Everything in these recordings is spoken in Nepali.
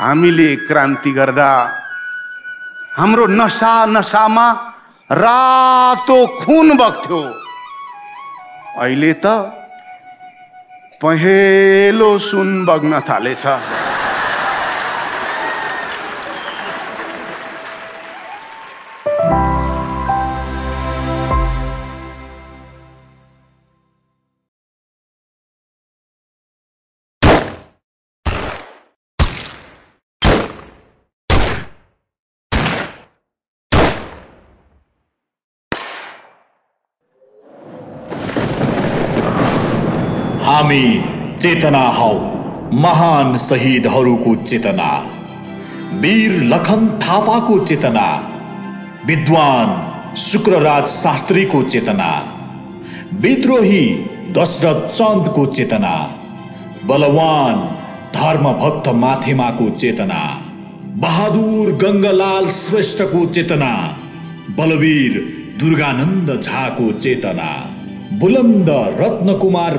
हामीले क्रान्ति गर्दा हाम्रो नसा नसामा रातो खुन बग्थ्यो। अहिले त पहेँलो सुन बग्न थालेछ। हामी चेतना हौ। महान शहीदहरूको चेतना। वीर लखन थापाको चेतना। विद्वान शुक्रराज शास्त्रीको चेतना। विद्रोही दशरथ चन्दको चेतना। बलवान धर्मभक्त माथिमाको चेतना। बहादुर गङ्गलाल श्रेष्ठको चेतना। बलवीर दुर्गानन्द झाको चेतना। बुलन्द रत्नकुमार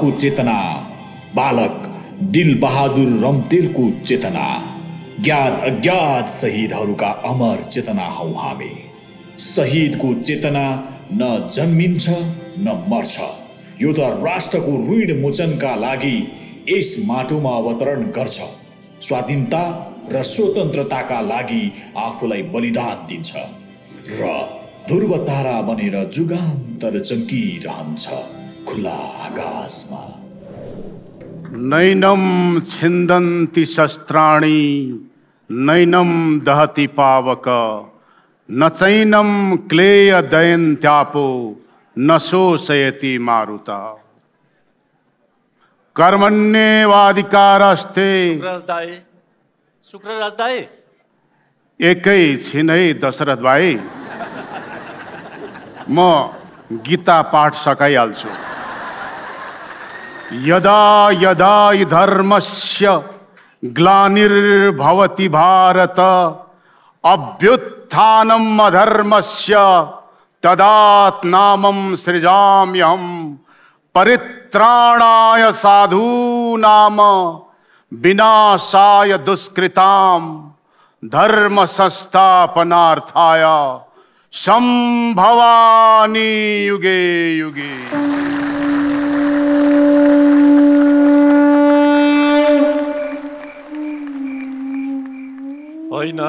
को चेतना, बालक दिल बहादुर रम्तेलको चेतना ज्ञात अज्ञात शहीदहरूका अमर चेतना हौ हामी। शहीदको चेतना न जन्मिन्छ, न मर्छ। यो त राष्ट्रको ऋण मोचनका लागि यस माटोमा अवतरण गर्छ। स्वाधीनता र स्वतन्त्रताका लागि आफूलाई बलिदान दिन्छ। र ध्रुव तारा बनेर जुगान्तर चम्किरहन्छ खुला आकाशमा। नैनम छिन्दन्ति शस्त्राणि नैनम दहति पावक न चैनम क्लेय दयन्त्यापो न शोषयति मारुता। कर्मण्येवाधिकारस्ते शुक्रराज दाई शुक्रराज दाई। एकै छिनै दशरथ भाइ म गीता पाठ सकाइहाल्छु। यदा यदा धर्मस्य ग्लानिर्भवति भारत, अभ्युत्थानम् अधर्मस्य, तदात्नामं सृजाम्यहं परित्राणाय साधूनाम, विनाशाय दुष्कृताम् धर्म संस्थापनार्थाय संभवानी युगे युगे। होइन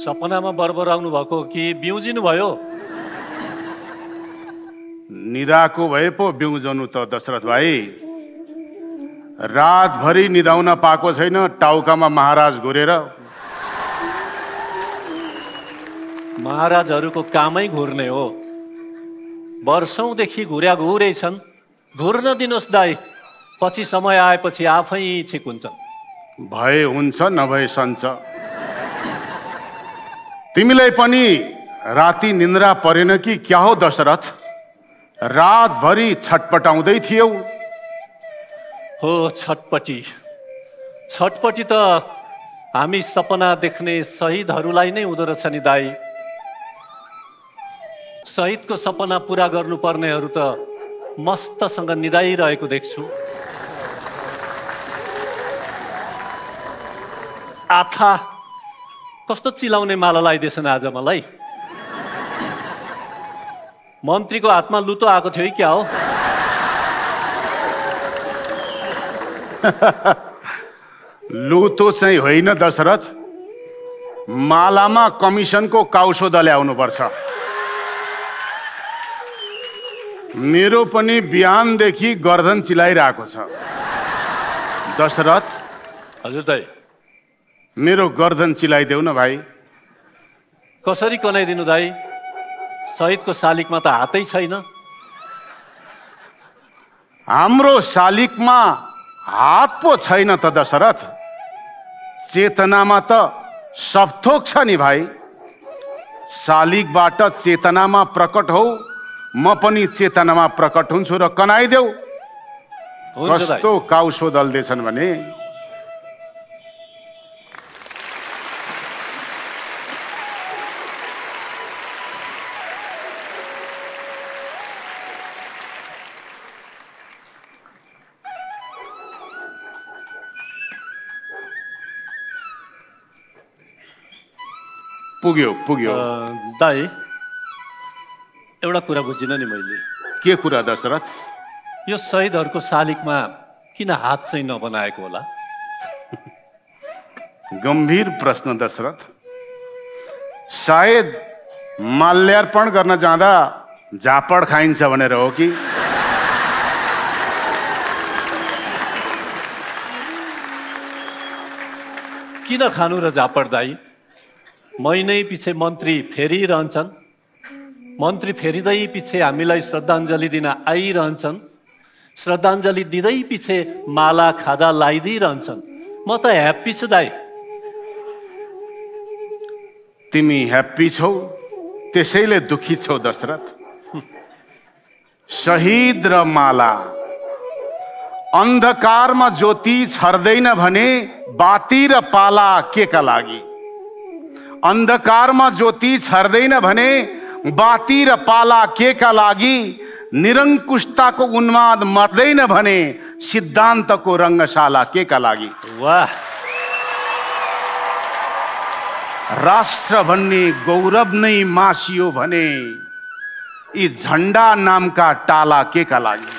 सपनामा बर्बर आउनु भएको कि बिउजिनु भयो? निदाको भए पो बिउजनु त दशरथ भाइ। रातभरि निदाउन पाएको छैन टाउकामा महाराज घुरेर महाराजहरूको कामै घुर्ने हो। वर्षौँदेखि घुर्या घुरै छन्। घुर्न दिनुहोस् दाई पछि समय आएपछि आफै ठिक हुन्छ भए हुन्छ नभए सन्छ। तिमीलाई पनि राति निन्द्रा परेन कि? क्या हो दशरथ? रातभरि छटपटाउँदै थियौ। हो छटपटी। छटपटी त हामी सपना देख्ने शहीदहरूलाई नै हुँदो रहेछ नि दाई। शहीदको सपना पुरा गर्नुपर्नेहरू त मस्तसँग निदाइरहेको देख्छु। आथा कस्तो चिलाउने माला लगाइदिएछन् आज मलाई? मन्त्रीको हातमा लुतो आएको थियो कि क्या हो? लुतो चाहिँ होइन दशरथ। मालामा कमिसनको काउसो ल्याउनुपर्छ मेरो पनि बिहानदेखि गर्दन चिलाइरहेको छ। दशरथ हजुर दाई। मेरो गर्दन चिलाइदेऊ न भाइ। कसरी कनाइदिनु दाई? शहीदको शालिगमा त हातै छैन। हाम्रो शालिगमा हात पो छैन त दशरथ। चेतनामा त सबथोक छ नि भाइ। शालिगबाट चेतनामा प्रकट हौ। म पनि चेतनामा प्रकट हुन्छु र कनाइदेऊ कस्तो काउसो दल्दैछन् भने? पुग्यो पुग्यो। दाई एउटा कुरा बुझिनँ नि मैले। के कुरा दशरथ यो शहीदहरूको शालिगमा किन हात चाहिँ नबनाएको होला? गम्भीर प्रश्न दशरथ सायद माल्यार्पण गर्न जाँदा झापड खाइन्छ भनेर हो कि? किन खानु र झापड दाई? महिनै पछि मन्त्री फेरिरहन्छन् मन्त्री फेरिँदै पछि हामीलाई श्रद्धाञ्जली दिन आइरहन्छन्। श्रद्धाञ्जली दिँदै पछि माला खादा लगाइदिइरहन्छन् म त ह्याप्पी छु दाई। तिमी ह्याप्पी छौ त्यसैले दुखी छौ दशरथ। शहीद र माला अन्धकारमा ज्योति छर्दैन भने बाती र पाला के का लागि? अन्धकारमा ज्योति छर्दैन भने बाती र पाला के का लागि निरङ्कुशताको उन्माद मर्दैन भने सिद्धान्तको रङ्गशाला के का लागि। वाह। राष्ट्र भन्ने गौरव नै मासियो भने यी झन्डा नामका टाला के का लागि।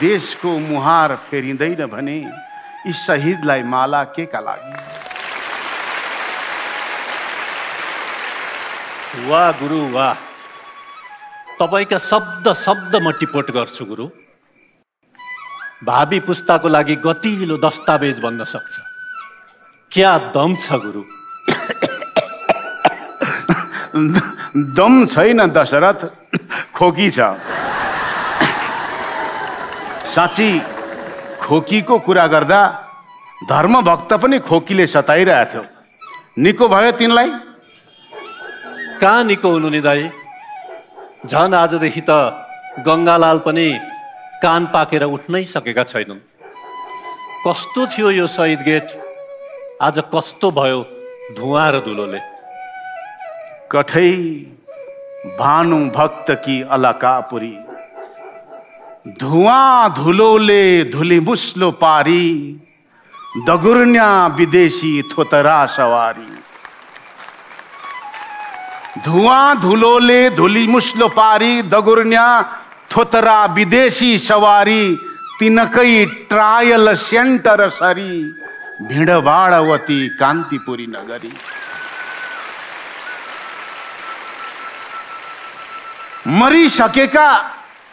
देशको मुहार फेरिँदैन भने यी शहीदलाई माला के का लागि। वाह गुरु वाह तपाईँका शब्द शब्द म टिपोट गर्छु गुरु। भावी पुस्ताको लागि गतिलो दस्तावेज बन्न सक्छ। क्या दम छ गुरु? दम छैन दशरथ। खोकी छ। साँच्ची खोकीको कुरा गर्दा धर्मभक्त पनि खोकीले सताइरहेको थियो निको भयो तिनलाई? कहाँ निको हुनु नि दाई झन् आजदेखि त गङ्गालाल पनि कान पाकेर उठ्नै सकेका छैनन्। कस्तो थियो यो शहीद गेट? आज कस्तो भयो धुवा र धुलोले? कठै भानु भक्त की अलकापुरी? धुआं धुलोले धुली मुस्लो पारी दगुर्न्या विदेशी थोतरा सवारी। धुआं धुलोले धुली मुस्लो पारी दगुरण्या थोतरा विदेशी सवारी तिनकै ट्रायल सेन्टर सरी भिडभाडवती कांतीपुरी नगरी. मरिसकेका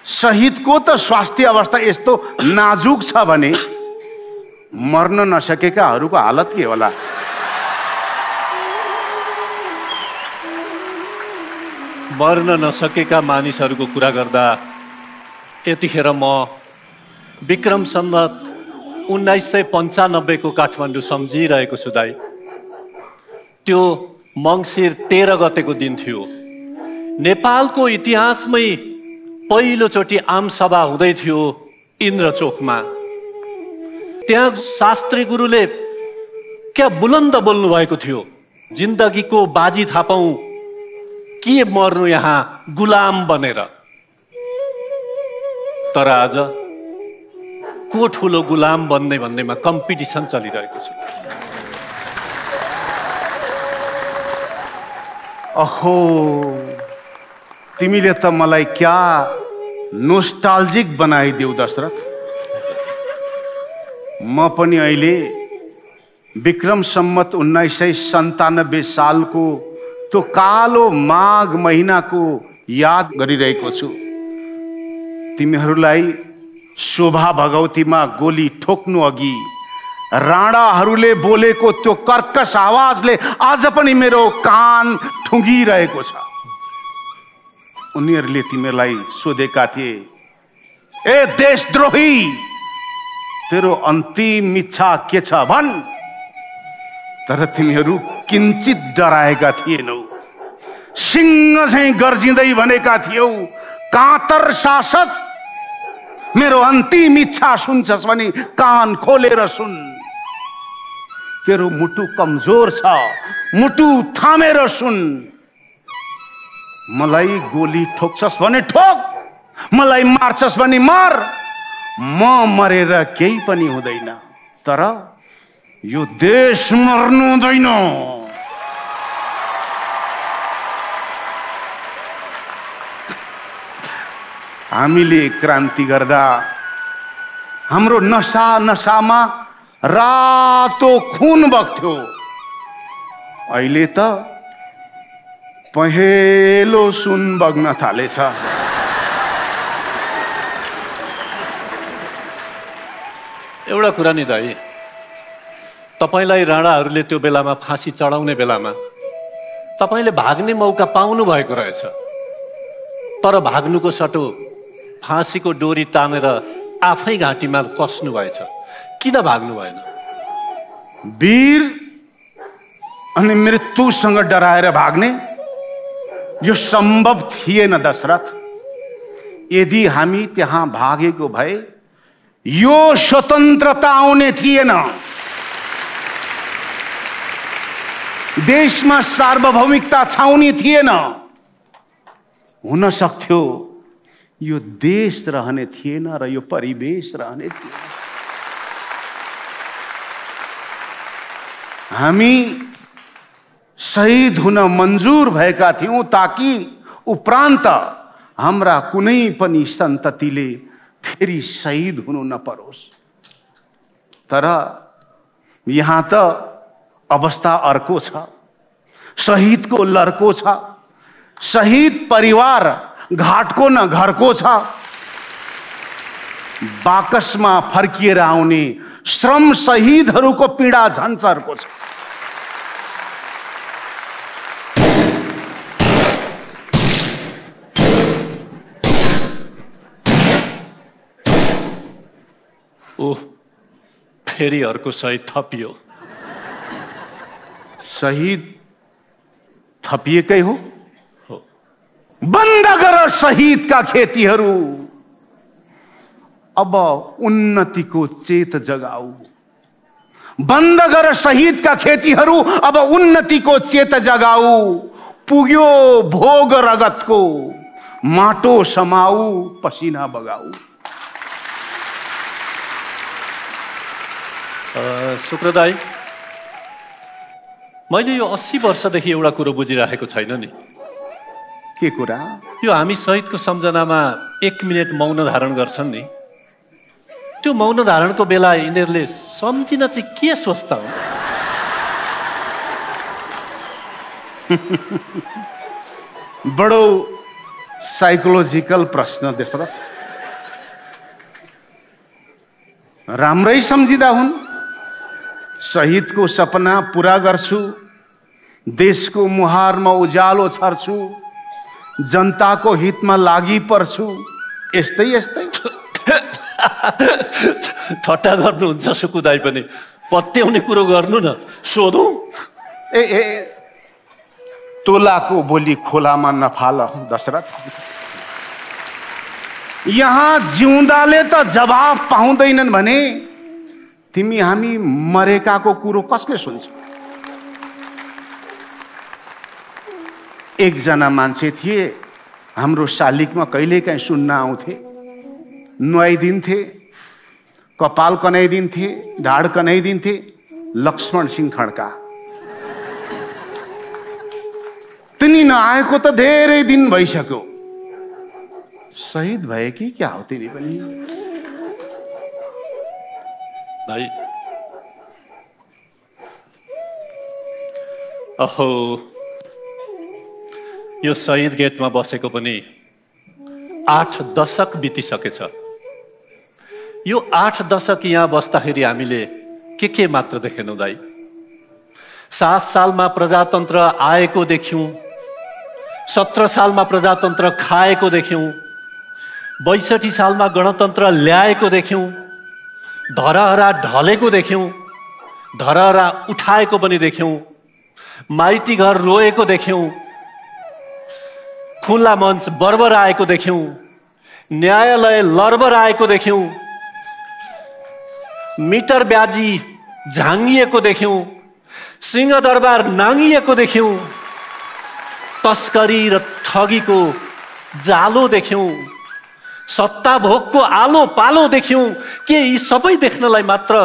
शहीदको त स्वास्थ्य अवस्था यस्तो नाजुक छ भने मर्न नसकेकाहरूको हालत के होला मर्न नसकेका मानिसहरूको कुरा गर्दा यतिखेर म विक्रम सम्मत उन्नाइस सय पन्चानब्बेको काठमाडौँ सम्झिरहेको छु दाई। त्यो मङ्सिर तेह्र गतेको दिन थियो। नेपालको इतिहासमै पहिलोचोटि आमसभा हुँदै थियो इन्द्रचोकमा। त्यहाँ शास्त्री गुरुले क्या बुलन्द बोल्नु भएको थियो जिन्दगीको बाजी थापौँ के मर्नु यहाँ गुलाम बनेर? तर आज को ठुलो गुलाम बन्ने भन्नेमा कम्पिटिसन चलिरहेको छ। अहो तिमीले त मलाई क्या नोस्टाल्जिक बनाइदेऊ दशरथ। म पनि अहिले विक्रम सम्मत उन्नाइस सय सन्तानब्बे सालको त्यो कालो माघ महिनाको याद गरिरहेको छु। तिमीहरूलाई शोभा भगवतीमा गोली ठोक्नु अघि राणाहरूले बोलेको त्यो कर्कश आवाजले आज पनि मेरो कान ठुङ्गिरहेको छ। उनीहरूले तिमीलाई सोधेका थिए ए देशद्रोही तेरो अन्तिम इच्छा के छ भन्? तर तिमीहरू किन्चित डराएका थिएनौ। सिंह चाहिँ गर्जिँदै भनेका थियौ कातर शासक मेरो अन्तिम इच्छा सुन्छस् भने कान खोलेर सुन। तेरो मुटु कमजोर छ मुटु थामेर सुन। मलाई गोली ठोक्छस् भने ठोक मलाई मार्छस् भने मार। म मरेर केही पनि हुँदैन तर यो देश मर्नु हुँदैन। हामीले क्रान्ति गर्दा हाम्रो नसा नसामा रातो खुन बग्थ्यो। अहिले त पहेँलो सुन बग्न थालेछ। एउटा कुरा नि दाइ तपाईँलाई राणाहरूले त्यो बेलामा फाँसी चढाउने बेलामा तपाईँले भाग्ने मौका पाउनु भएको रहेछ। तर भाग्नुको सटो फाँसीको डोरी तानेर आफै घाँटीमा कस्नु भएछ। किन भाग्नु भएन? वीर अनि मृत्युसँग डराएर भाग्ने यो सम्भव थिएन दशरथ। यदि हामी त्यहाँ भागेको भए यो स्वतन्त्रता आउने थिएन। देशमा सार्वभौमिकता छाउने थिएन। हुन सक्थ्यो यो देश रहने थिएन र यो परिवेश रहने थिएन। हामी शहीद हुन मन्जुर भएका थियौँ ताकि उपरान्त हाम्रा कुनै पनि सन्ततिले फेरि शहीद हुनु नपरोस्। तर यहाँ त अवस्था अर्को छ। शहीदको लर्को छ। शहीद परिवार घाटको न घरको छ। बाकसमा फर्किएर आउने श्रम शहीदहरूको पीडा झन्सरको छ। ओह फेरि अर्को सहिद थपियो। शहीद थपिएकै हो? बन्द गर शहीदका खेतीहरू। अब उन्नतिको चेत जगाऊ। बन्द गर शहीदका खेतीहरू अब उन्नतिको चेत जगाऊ। पुग्यो भोग रगतको माटो समाऊ पसिना बगाऊ। शुक्रदाई मैले यो अस्सी वर्षदेखि एउटा कुरो बुझिराखेको छैन नि। के कुरा? यो हामी शहीदको सम्झनामा एक मिनट मौन धारण गर्छन् नि। त्यो मौन धारणको बेला यिनीहरूले सम्झिन चाहिँ के सोच्दा हो बडो साइकोलोजिकल प्रश्न दशरथ राम्रै सम्झिँदा हुन् शहीदको सपना पुरा गर्छु देशको मुहारमा उज्यालो छर्छु जनताको हितमा लागि पर्छु यस्तै यस्तै। ठट्टा गर्नुहुन्छ सुकुदाई पनि। पत्याउने कुरो गर्नु न सोधौँ। ए ए। तोलाको बोली खोलामा नफाल दशरथ। यहाँ जिउँदाले त जवाफ पाउँदैनन् भने तिमी हामी मरेकाको कुरो कसले सुन्छ? एकजना मान्छे थिए हाम्रो शालिगमा कहिलेकाहीँ सुन्न आउँथे। नुहाइदिन्थे कपाल कनाइदिन्थे ढाड कनाइदिन्थे लक्ष्मण सिंह खड्का। तिनी नआएको त धेरै दिन भइसक्यो। शहीद भए कि क्या हो तिनी पनि? अहो यो शहीद गेटमा बसेको पनि आठ दशक बितिसकेछ। यो आठ दशक यहाँ बस्दाखेरि हामीले के के मात्र देखेनौँ दाई? सात सालमा प्रजातन्त्र आएको देख्यौँ सत्र सालमा प्रजातन्त्र खाएको देख्यौँ बैसठी सालमा गणतन्त्र ल्याएको देख्यौँ धरहरा ढलेको देख्यौँ धरहरा उठाएको पनि देख्यौँ माइती घर रोएको देख्यौँ खुल्ला मञ्च बर्बर आएको देख्यौँ। न्यायालय लर्बर आएको देख्यौँ। मिटर ब्याजी झाङ्गिएको देख्यौँ। सिंहदरबार नाङ्गिएको देख्यौँ। तस्करी र ठगीको जालो देख्यौँ। सत्ता भोगको आलो पालो देख्यौँ। के यी सबै देख्नलाई मात्र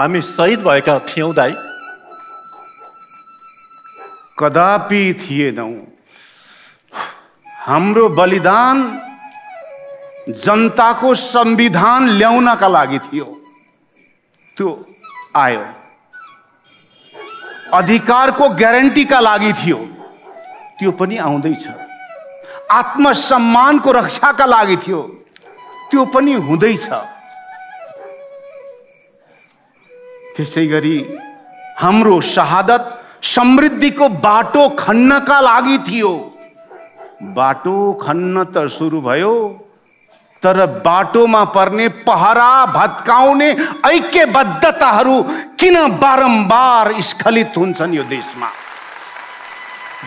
हामी शहीद भएका थियौँ दाई? कदापि थिएनौँ। हाम्रो बलिदान जनताको संविधान ल्याउनका लागि थियो। त्यो आयो। अधिकारको ग्यारेन्टीका लागि थियो। त्यो पनि आउँदैछ। आत्मसम्मानको रक्षाका लागि थियो। त्यो पनि हुँदैछ। त्यसै गरी हाम्रो शहादत समृद्धिको बाटो खन्नका लागि थियो। बाटो खन्न त सुरु भयो तर बाटोमा पर्ने पहरा भत्काउने ऐक्यबद्धताहरू किन बारम्बार स्खलित हुन्छन् यो देशमा?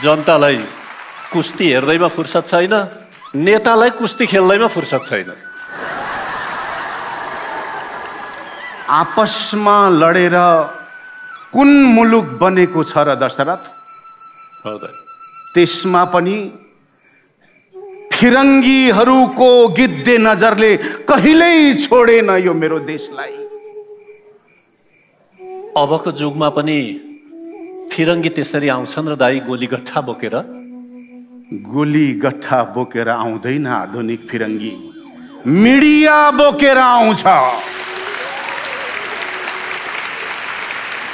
जनतालाई कुस्ती हेर्दैमा फुर्सद छैन नेतालाई कुस्ती खेल्दैमा फुर्सद छैन। आपसमा लडेर कुन मुलुक बनेको छ र दशरथ? त्यसमा पनि फिरङ्गीहरूको गिद्धे नजरले कहिल्यै छोडेन यो मेरो देशलाई। अबको जुगमा पनि फिरङ्गी त्यसरी आउँछन् र दाई गोली गट्ठा बोकेर? गोली गट्ठा बोकेर आउँदैन आधुनिक फिरङ्गी। मिडिया बोकेर आउँछ।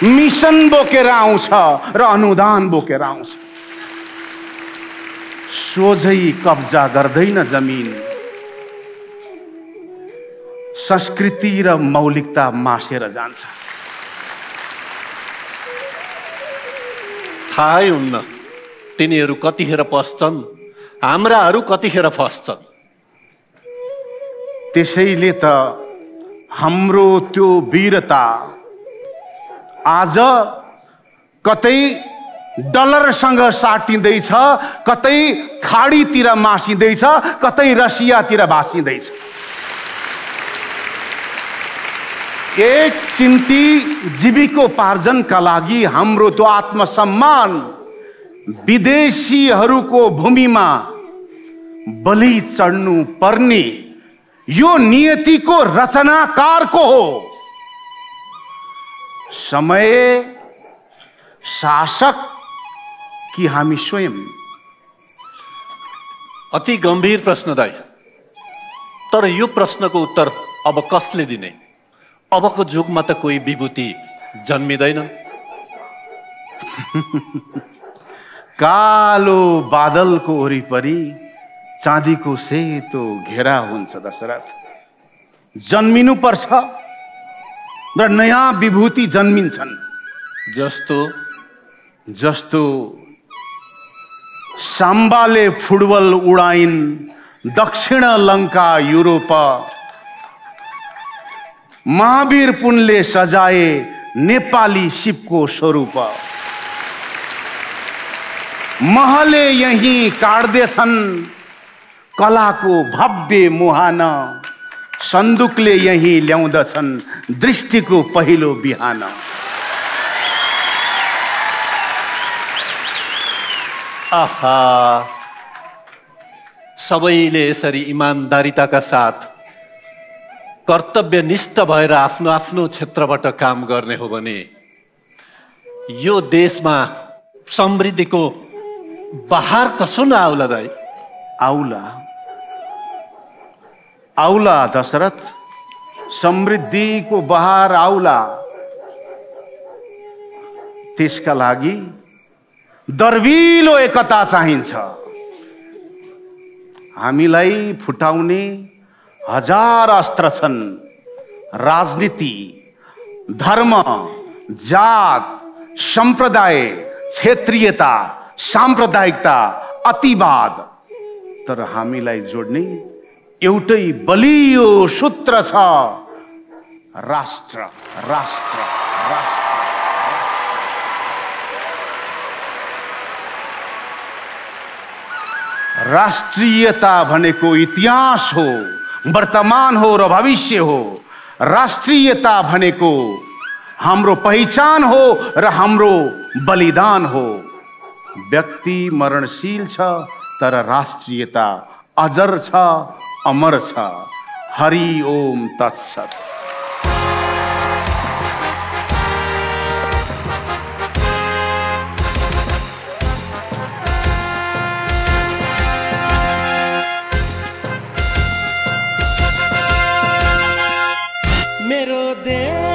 मिसन बोकेर आउँछ र अनुदान बोकेर आउँछ। सोझै कब्जा गर्दैन जमिन। संस्कृति र मौलिकता मासेर जान्छ। थाहै हुन्न तिनीहरू कतिखेर पस्छन् हाम्राहरू कतिखेर फस्छन्। त्यसैले त हाम्रो त्यो वीरता आज कतै डलरसँग साटिँदैछ कतै खाडीतिर मासिँदैछ कतै रसियातिर भाँसिँदैछ एक चिन्ती जीविकोपार्जनका लागि हाम्रो त्यो आत्मसम्मान विदेशीहरूको भूमिमा बलि चढ्नु पर्ने। यो नियतिको रचनाकारको हो। समय शासक कि हामी स्वयं। अति गम्भीर प्रश्न दाई। तर यो प्रश्नको उत्तर अब कसले दिने? अबको जुगमा त कोही विभूति जन्मिँदैन। कालो बादलको वरिपरि चाँदीको सेतो घेरा हुन्छ दशरथ। जन्मिनु पर्छ र नयाँ विभूति जन्मिन्छन्। जस्तो जस्तो साम्बाले फुटबल उडाइन् दक्षिण लङ्का युरोप। महावीर पुनले सजाए नेपाली शिवको स्वरूप। महले यही काट्दैछन् कलाको भव्य मुहान। सन्दुकले यही ल्याउँदछन् दृष्टिको पहिलो बिहान। आहा. सबैले यसरी इमान्दारिताका साथ कर्तव्यनिष्ठ भएर आफ्नो आफ्नो क्षेत्रबाट काम गर्ने हो भने यो देशमा समृद्धिको बहार कसो नआउला दाई? आउला। आउला दशरथ। समृद्धिको बहार आउला। त्यसका लागि दर्विलो एकता चाहिन्छ। हामीलाई फुटाउने हजार अस्त्र छन्। राजनीति धर्म जात सम्प्रदाय क्षेत्रीयता साम्प्रदायिकता अतिवाद। तर हामीलाई जोड्ने एउटै बलियो सूत्र छ। राष्ट्र राष्ट्र राष्ट्र। राष्ट्रियता इतिहास हो, वर्तमान हो र भविष्य हो। राष्ट्रियता भनेको हाम्रो पहिचान हो र बलिदान हो। व्यक्ति मरणशील तर राष्ट्रियता अजर छ, अमर छ। हरि ओम तत्सत। there